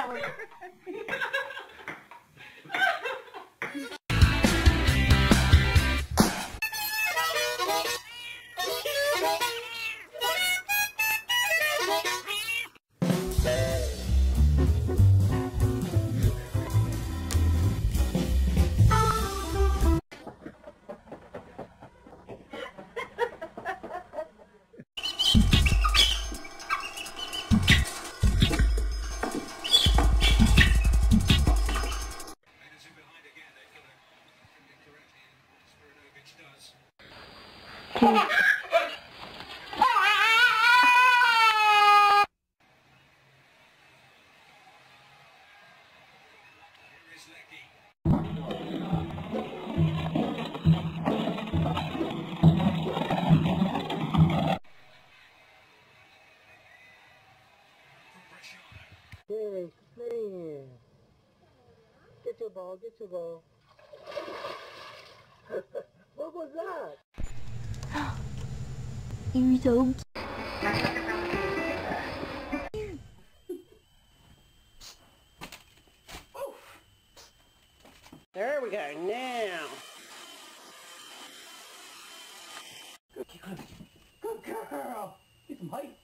that one. Get your ball, get your ball. You're so There we go, now. Good girl. Good girl. Get some height.